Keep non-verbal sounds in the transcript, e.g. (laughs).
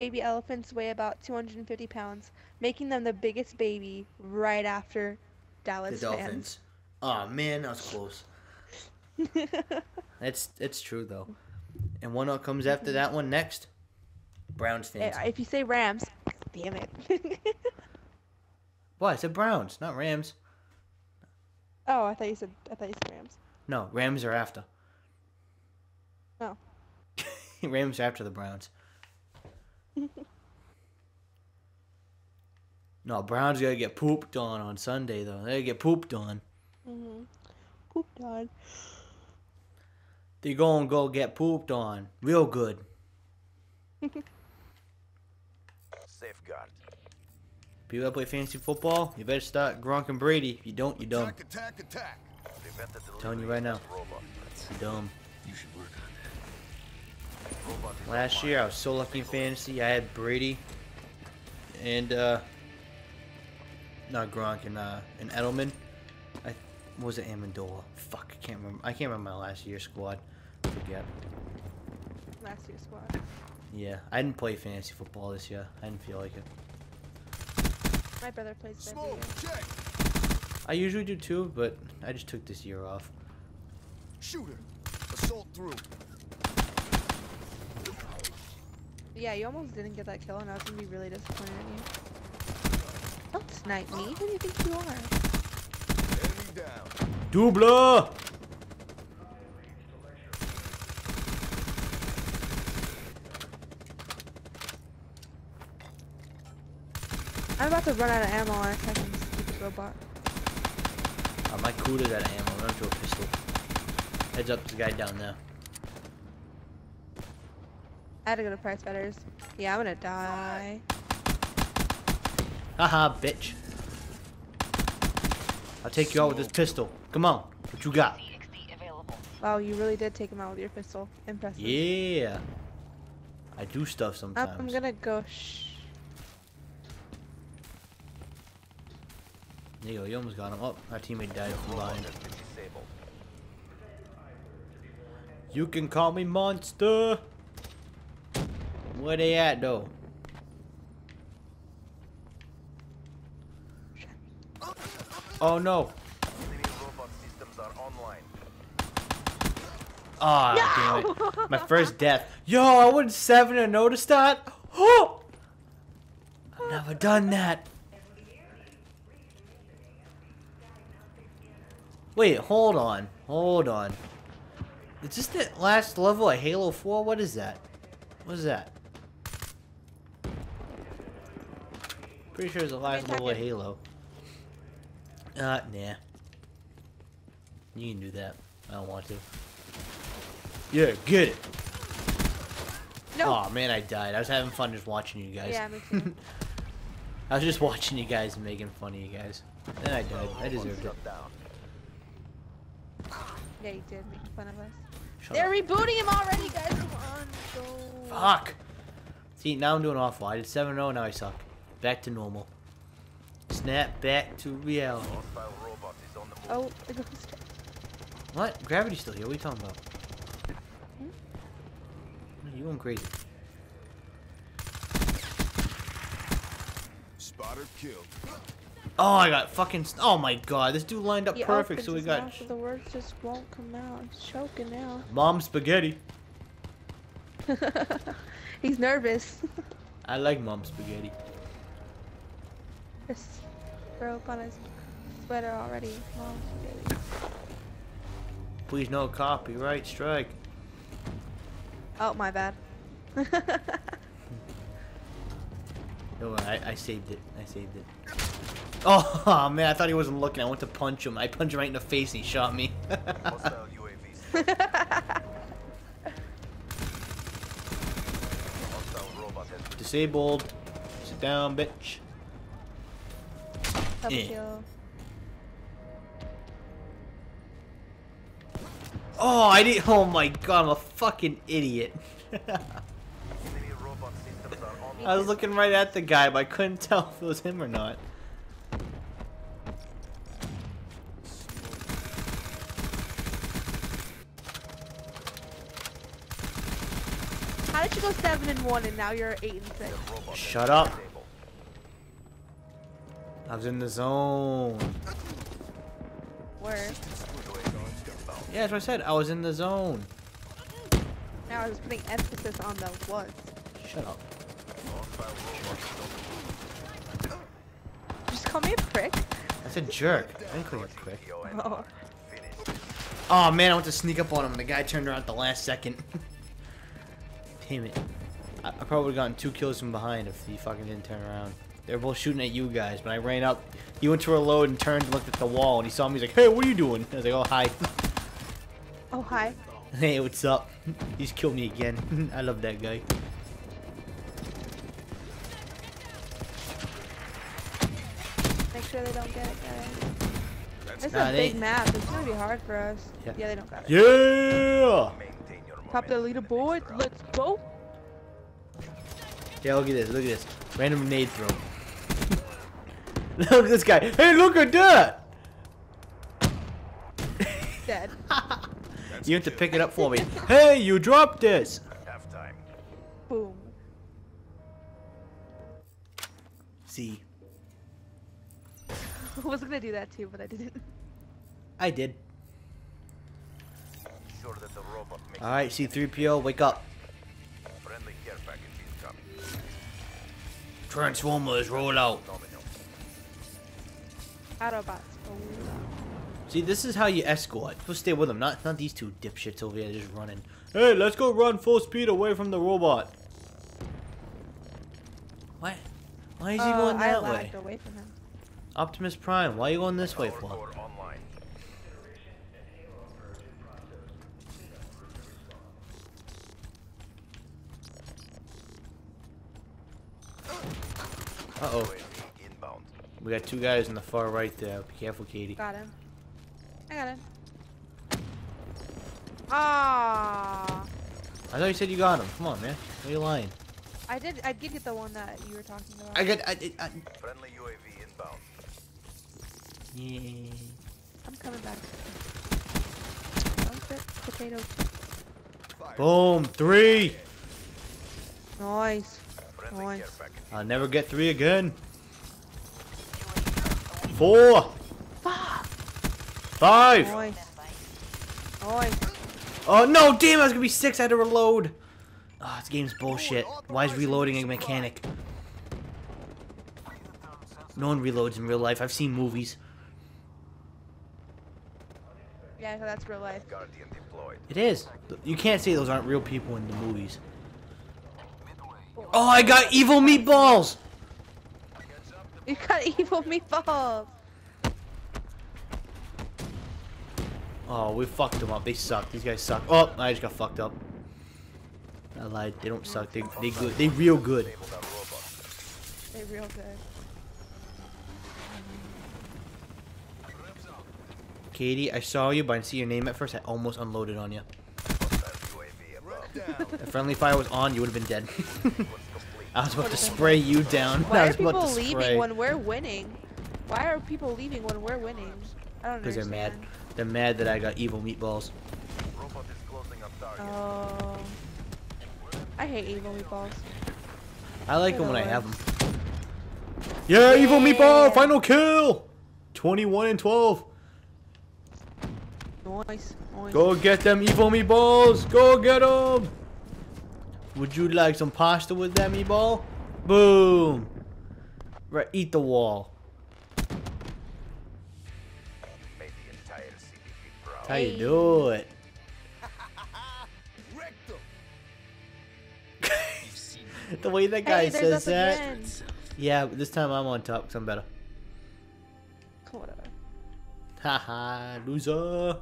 baby elephants weigh about 250 pounds, making them the biggest baby right after Dallas. The Dolphins. Oh man, that was close. (laughs) It's it's true though. And one that comes after that one next. Browns fans. fans. if you say Rams, damn it. What? I said Browns, not Rams. oh, I thought you said I thought you said Rams. No, Rams are after. Oh. (laughs) Rams are after the Browns. No, Browns gotta get pooped on on Sunday though. They gotta get pooped on. Mhm. Pooped on. They gonna go get pooped on, real good. (laughs) Safeguard. People that play fantasy football, you better start Gronk and Brady. If you don't, you're dumb. Attack, attack, attack. Prevent the Telling you right now. You're dumb. You should work on Robot is Last year I was so lucky in fantasy. I had Brady and uh not Gronk and uh and Edelman. I was it Amendola? Fuck, I can't remember. I can't remember my last year's squad. Forget. Last year's squad. Yeah, I didn't play fantasy football this year. I didn't feel like it. My brother plays that. Smoke, check. I usually do too, but I just took this year off. Shooter. Assault through. Yeah, you almost didn't get that kill, and I was gonna be really disappointed in you. Don't snipe me. Who do you think you are? Double! I'm about to run out of ammo on attacking this stupid robot. Uh, my Kuda's out of ammo. Run to a pistol. Heads up to the guy down there. I had to go to Price Fetters. Yeah, I'm gonna die. Haha, bitch. I'll take you out with this pistol. Come on. What you got? Wow, you really did take him out with your pistol. Impressive. Yeah. I do stuff I'm, sometimes. I'm gonna go shh. There you go. You almost got him. Oh, our teammate died from Robot behind. has been disabled. You can call me monster. Where they at though? Oh no. Enemy robot systems are online. Ah, damn it. My first death. Yo, I went 7 and noticed that. Oh! (gasps) I've never done that. Wait, hold on. Hold on. Is this the last level of Halo 4? What is that? What is that? Pretty sure it's the last level of. Halo. Uh, nah. You can do that. I don't want to. Yeah, get it. No. Oh man, I died. I was having fun just watching you guys. Yeah, me too. (laughs) (laughs) I was just watching you guys and making fun of you guys. Then I died. I deserved it. down. (sighs) Yeah, you did make fun of us. Shut They're up. rebooting him already, guys. Come on, go. Fuck. See, now I'm doing awful. I did 7-0, now I suck. Back to normal. Snap back to reality. Hostile robot is on the move. Oh, the ghost. What? Gravity's still here. What are you talking about? Hmm? You going crazy. Spotter killed. Oh, I got fucking... Oh my god, this dude lined up He perfect, so we his got... mouth, but the words just won't come out. He's choking now. Mom spaghetti. (laughs) He's nervous. I like mom spaghetti. Just broke on his sweater already. Mom, spaghetti. Please no copyright strike. Oh, my bad. (laughs) No, I, I saved it. I saved it. Oh, (laughs) man, I thought he wasn't looking. I went to punch him. I punched him right in the face and he shot me. Hostile UAV. Hostile robot has been Disabled. Sit down, bitch. Double Yeah. kill. Oh, I did. Oh my god, I'm a fucking idiot. enemy robot systems are online. I was looking right at the guy, but I couldn't tell if it was him or not. How did you go seven and one, and now you're eight and six? Shut up. I was in the zone. Where? Yeah, that's what I said. I was in the zone. Now I was putting emphasis on the was. Shut up. Just call me a prick. That's a jerk. I didn't call you a prick. Oh. Oh man, I went to sneak up on him and the guy turned around at the last second. (laughs) Damn it. I, I probably would have gotten two kills from behind if he fucking didn't turn around. They were both shooting at you guys, but I ran up. He went to reload and turned and looked at the wall and he saw me. He's like, hey, what are you doing? I was like, oh, hi. (laughs) Oh, hi. (laughs) hey, what's up? (laughs) He's killed me again. I love that guy. Make sure they don't get it, guys. That's It's Nah, a big map. It's gonna be hard for us. Yeah. Yeah, they don't got it. Yeah! Maintain your Top the leaderboard. Let's go. Yeah, look at this. Look at this. Random grenade throw. (laughs) look at this guy. Hey, look at that! Dead. (laughs) You have to pick it up for me. (laughs) hey, you dropped this! Halftime. Boom. See, I was gonna do that too, but I didn't. I did. Sure that the robot makes Alright, C3PO, wake up. friendly care package incoming. Transformers, roll out. Nominal. Autobots. Oh. See, this is how you escort. You'll stay with them, not not these two dipshits over here just running. Hey, let's go run full speed away from the robot. What? Why is he Uh, going I that way? lagged away from him. Optimus Prime, why are you going this way Power for? core online. Uh oh. UAV inbound. We got two guys on the far right there. Be careful, Katie. Got him. I got him. Ah, I thought you said you got him. Come on, man. Why are you lying? I did. I did get the one that you were talking about. I got. I, I, I, Friendly UAV inbound. yeah. I'm coming back. Shit. Potatoes. Boom. Three. Nice. Nice. I'll never get three again. Four. Fuck. Five. Nice. Nice. Oh no, damn, I was gonna be six, I had to reload. Oh, this game's bullshit. Why is reloading a mechanic? No one reloads in real life. I've seen movies. Yeah, so that's real life. Guardian deployed. It is. You can't say those aren't real people in the movies. Oh, I got evil meatballs! You got evil meatballs. Oh, we fucked them up. They suck. These guys suck. Oh, I just got fucked up. I lied. They don't suck. They they good. They real good. Disabled our. They real good. Katie, I saw you, but I didn't see your name at first. I almost unloaded on you. Hostile UAV above. Run down. If friendly fire was on, you would have been dead. (laughs) What's complete? I was about to spray you down. Why are people leaving when we're winning? Why are people leaving when we're winning? I don't Because they're mad. They're mad that I got evil meatballs. Robot is closing on. Oh. I hate evil meatballs. I like They're them when the I have them. Yeah, evil meatball, final kill. 21 and 12. Nice. nice. Go get them evil meatballs. Go get them. Would you like some pasta with that meatball? Boom. Right, eat the wall. Made the entire CDP proud. How you do it? (laughs) (laughs) The way that guy Hey, says us that. again. Yeah, but this time I'm on top because I'm better. Whatever. Haha, loser.